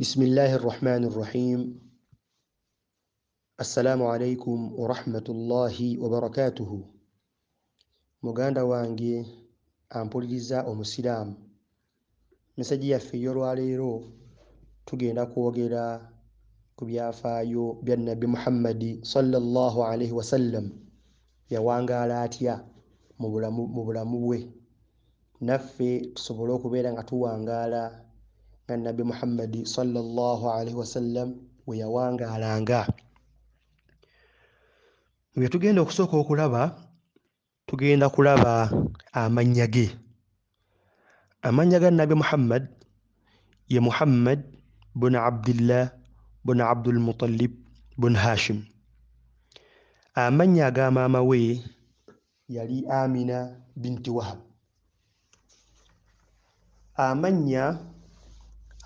بسم الله الرحمن الرحيم. السلام عليكم ورحمة الله وبركاته. مغاندا وانجي أمبوليزا ومسلام مسجي يفير عليرو تجينا كوغيرا كبيا فايو بين نبي محمد صلى الله عليه وسلم يا وانجا لاتيا مبلا مبلا موي نفي تصبولو كبيرا نتو وانجا nga nabbi muhammadi sallallahu alaihi wasallam bwe yawangaalanga bye tugenda okusooka okulaba tugenda kulaba amannya ge amannya ga nabbi muhammad ye muhammad bun abdillah bun abdulmutalib bun hashim amannya aga maama we yali amina binti wahab amannya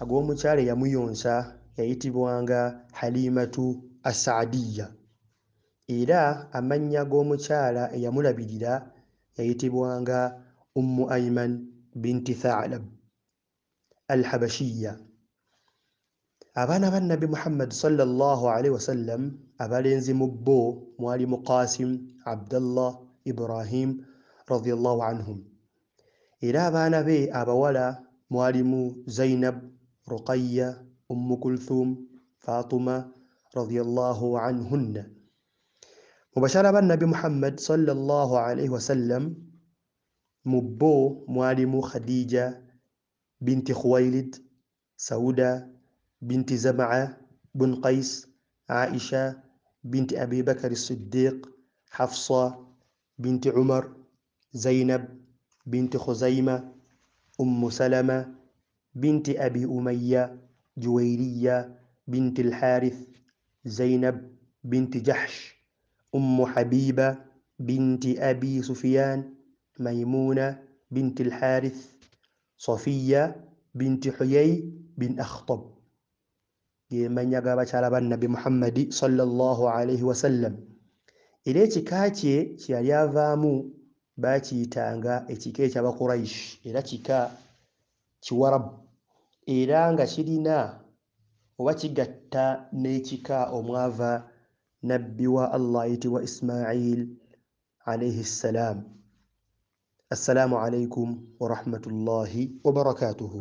ag'omukyala eyamuyonsa yayitibwanga halimatu assaadiya era amannya g'omukyala eyamulabirira yayitibwanga ummu aiman binti thalab alhabashiya abaana ba nabbi muhammad sallallahu alaihi wasallam abalenzi mu bo mwalimu qasim abdallah ibrahim radiallahu anhum era abaana be abawala mwalimu zainab ruqaya ummu kulthum fatuma radiallahu anhunna mu bakyala ba nabbi muhammad sallallahu alaihi wasallam mu bo mwalimu khadija binti khuwailid sauda binti zamaa bun qais aisha binti abi bakari siddiq hafsa binti umar zainab binti khuzaima ummu binti abi umayya juwairiya binti alharith zainab binti jahsh أم حبيبة بنت أبي سفيان ميمونة بنت الحارث صفية بنت حيي بن أخطب من يقاب شارب النبي محمد صلى الله عليه وسلم era ekika kye kyeyali avaamu baakiyitanga ekika eky'abakuraish era kika kiwarabu era nga kirina oba kigatta n'ekika omwava nabbi wa allah ayitibwa ismail alaihi ssalam assalamu alaikum warahmatullahi wabarakatuhu